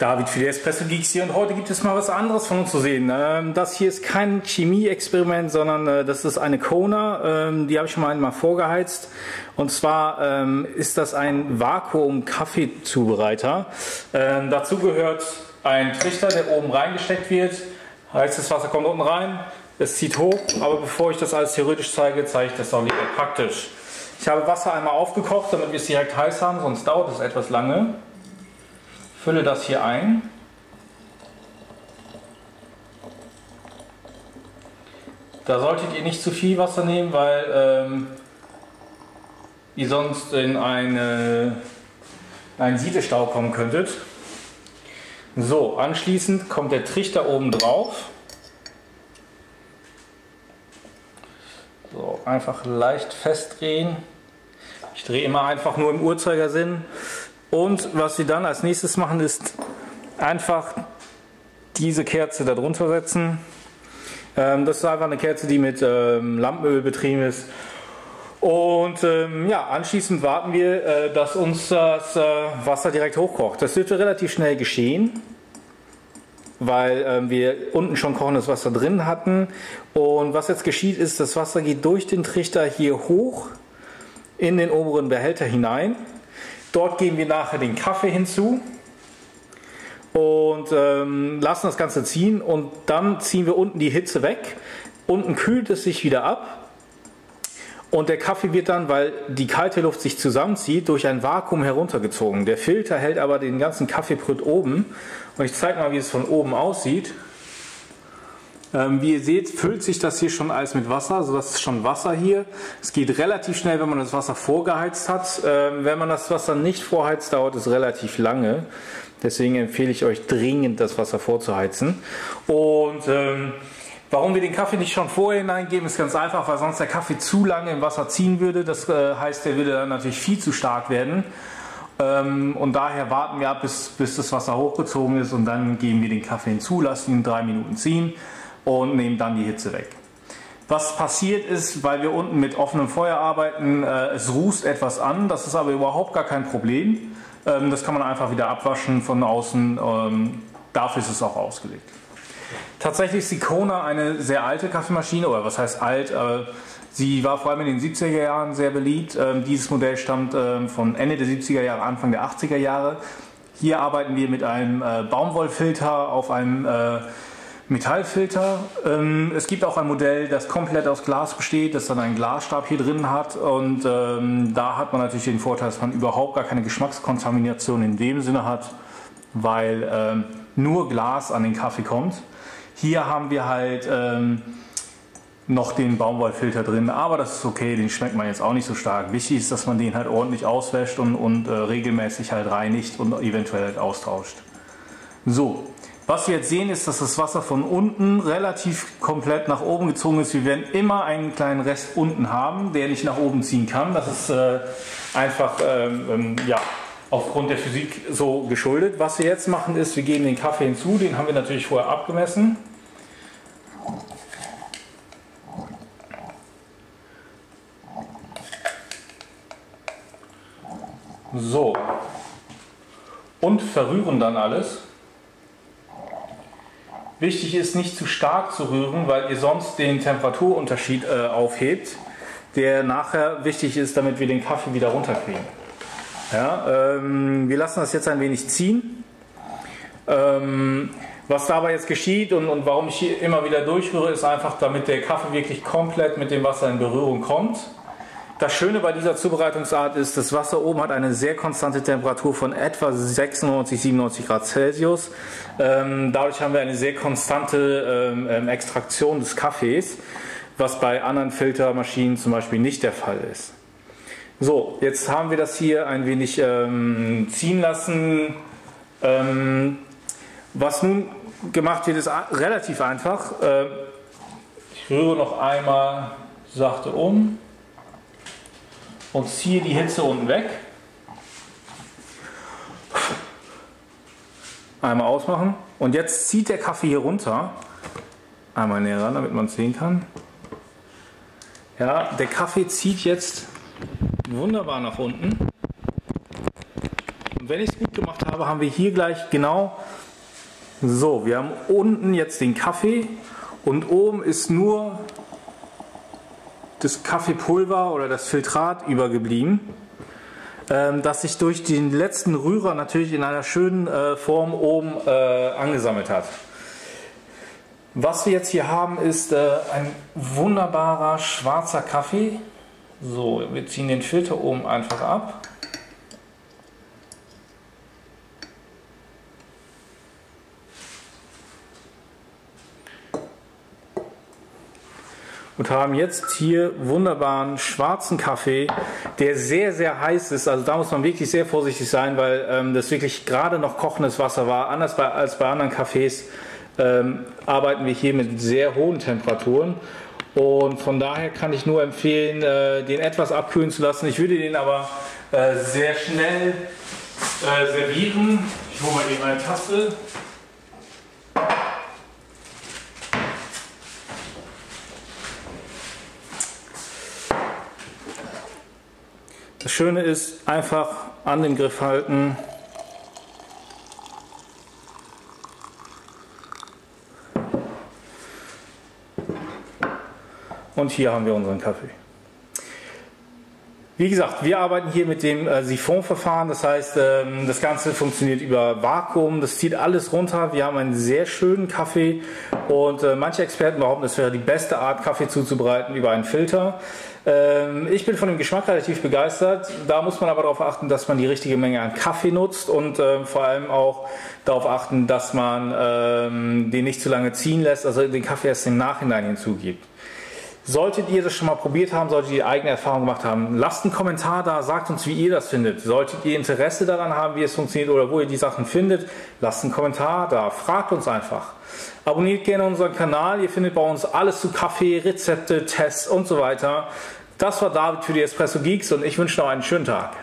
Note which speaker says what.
Speaker 1: David für die Espresso Geeks hier und heute gibt es mal was anderes von uns zu sehen. Ähm, das hier ist kein Chemie-Experiment, sondern äh, das ist eine Kona, ähm, die habe ich schon mal einmal vorgeheizt. Und zwar ähm, ist das ein Vakuum-Kaffeezubereiter. Dazu gehört ein Trichter, der oben reingesteckt wird. Heißes Wasser kommt unten rein, es zieht hoch, aber bevor ich das alles theoretisch zeige, zeige ich das auch lieber praktisch. Ich habe Wasser einmal aufgekocht, damit wir es direkt heiß haben, sonst dauert es etwas lange fülle das hier ein. Da solltet ihr nicht zu viel Wasser nehmen, weil ähm, ihr sonst in eine, einen Siedestau kommen könntet. So, anschließend kommt der Trichter oben drauf. So, einfach leicht festdrehen. Ich drehe immer einfach nur im Uhrzeigersinn. Und was Sie dann als nächstes machen, ist einfach diese Kerze darunter setzen. Ähm, das ist einfach eine Kerze, die mit ähm, Lampenöl betrieben ist. Und ähm, ja, anschließend warten wir, äh, dass uns das äh, Wasser direkt hochkocht. Das dürfte relativ schnell geschehen, weil ähm, wir unten schon kochendes Wasser drin hatten. Und was jetzt geschieht ist, das Wasser geht durch den Trichter hier hoch in den oberen Behälter hinein. Dort geben wir nachher den Kaffee hinzu und ähm, lassen das Ganze ziehen und dann ziehen wir unten die Hitze weg. Unten kühlt es sich wieder ab und der Kaffee wird dann, weil die kalte Luft sich zusammenzieht, durch ein Vakuum heruntergezogen. Der Filter hält aber den ganzen Kaffeebrüt oben und ich zeige mal, wie es von oben aussieht. Ähm, wie ihr seht, füllt sich das hier schon alles mit Wasser, also das ist schon Wasser hier. Es geht relativ schnell, wenn man das Wasser vorgeheizt hat. Ähm, wenn man das Wasser nicht vorheizt, dauert es relativ lange. Deswegen empfehle ich euch dringend, das Wasser vorzuheizen. Und ähm, warum wir den Kaffee nicht schon vorher hineingeben, ist ganz einfach, weil sonst der Kaffee zu lange im Wasser ziehen würde. Das äh, heißt, der würde dann natürlich viel zu stark werden. Ähm, und daher warten wir ab, bis, bis das Wasser hochgezogen ist und dann geben wir den Kaffee hinzu, lassen ihn drei Minuten ziehen und nehmen dann die Hitze weg. Was passiert ist, weil wir unten mit offenem Feuer arbeiten, äh, es rußt etwas an, das ist aber überhaupt gar kein Problem. Ähm, das kann man einfach wieder abwaschen von außen, ähm, dafür ist es auch ausgelegt. Tatsächlich ist die Kona eine sehr alte Kaffeemaschine, oder was heißt alt? Äh, sie war vor allem in den 70er Jahren sehr beliebt. Ähm, dieses Modell stammt von Ende der 70er Jahre, Anfang der 80er Jahre. Hier arbeiten wir mit einem äh, Baumwollfilter auf einem Metallfilter. Ähm, es gibt auch ein Modell, das komplett aus Glas besteht, das dann einen Glasstab hier drin hat und ähm, da hat man natürlich den Vorteil, dass man überhaupt gar keine Geschmackskontamination in dem Sinne hat, weil ähm, nur Glas an den Kaffee kommt. Hier haben wir halt ähm, noch den Baumwollfilter drin, aber das ist okay, den schmeckt man jetzt auch nicht so stark. Wichtig ist, dass man den halt ordentlich auswäscht und, und äh, regelmäßig halt reinigt und eventuell halt austauscht. So, was wir jetzt sehen, ist, dass das Wasser von unten relativ komplett nach oben gezogen ist. Wir werden immer einen kleinen Rest unten haben, der nicht nach oben ziehen kann. Das ist äh, einfach ähm, ähm, ja, aufgrund der Physik so geschuldet. Was wir jetzt machen ist, wir geben den Kaffee hinzu. Den haben wir natürlich vorher abgemessen. So. Und verrühren dann alles. Wichtig ist nicht zu stark zu rühren, weil ihr sonst den Temperaturunterschied äh, aufhebt, der nachher wichtig ist, damit wir den Kaffee wieder runterkriegen. Ja, ähm, wir lassen das jetzt ein wenig ziehen. Ähm, was dabei jetzt geschieht und, und warum ich hier immer wieder durchrühre, ist einfach, damit der Kaffee wirklich komplett mit dem Wasser in Berührung kommt. Das Schöne bei dieser Zubereitungsart ist, das Wasser oben hat eine sehr konstante Temperatur von etwa 96, 97 Grad Celsius. Ähm, dadurch haben wir eine sehr konstante ähm, ähm, Extraktion des Kaffees, was bei anderen Filtermaschinen zum Beispiel nicht der Fall ist. So, jetzt haben wir das hier ein wenig ziehen lassen. Was nun gemacht wird, ist relativ einfach. Äh, ich rühre noch einmal sachte um und ziehe die Hitze unten weg. Einmal ausmachen. Und jetzt zieht der Kaffee hier runter. Einmal näher ran, damit man es sehen kann. Ja, der Kaffee zieht jetzt wunderbar nach unten. Und wenn ich es gut gemacht habe, haben wir hier gleich genau so, wir haben unten jetzt den Kaffee und oben ist nur das Kaffeepulver oder das Filtrat übergeblieben, ähm, das sich durch den letzten Rührer natürlich in einer schönen äh, Form oben äh, angesammelt hat. Was wir jetzt hier haben, ist äh, ein wunderbarer schwarzer Kaffee. So, wir ziehen den Filter oben einfach ab. Und haben jetzt hier wunderbaren schwarzen Kaffee, der sehr, sehr heiß ist. Also da muss man wirklich sehr vorsichtig sein, weil ähm, das wirklich gerade noch kochendes Wasser war. Anders bei, als bei anderen Kaffees ähm, arbeiten wir hier mit sehr hohen Temperaturen. Und von daher kann ich nur empfehlen, äh, den etwas abkühlen zu lassen. Ich würde den aber äh, sehr schnell äh, servieren. Ich hole mal eben eine Tasse. Das Schöne ist, einfach an den Griff halten. Und hier haben wir unseren Kaffee. Wie gesagt, wir arbeiten hier mit dem äh, Siphonverfahren, das heißt, ähm, das Ganze funktioniert über Vakuum, das zieht alles runter. Wir haben einen sehr schönen Kaffee und äh, manche Experten behaupten, es wäre die beste Art, Kaffee zuzubereiten über einen Filter. Ähm, ich bin von dem Geschmack relativ begeistert. Da muss man aber darauf achten, dass man die richtige Menge an Kaffee nutzt und äh, vor allem auch darauf achten, dass man ähm, den nicht zu lange ziehen lässt, also den Kaffee erst im Nachhinein hinzugibt. Solltet ihr das schon mal probiert haben, solltet ihr eigene Erfahrungen gemacht haben, lasst einen Kommentar da, sagt uns, wie ihr das findet. Solltet ihr Interesse daran haben, wie es funktioniert oder wo ihr die Sachen findet, lasst einen Kommentar da, fragt uns einfach. Abonniert gerne unseren Kanal, ihr findet bei uns alles zu Kaffee, Rezepte, Tests und so weiter. Das war David für die Espresso Geeks und ich wünsche noch einen schönen Tag.